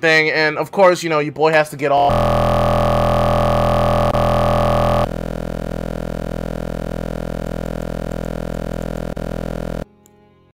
thing, and of course, you know, your boy has to get off.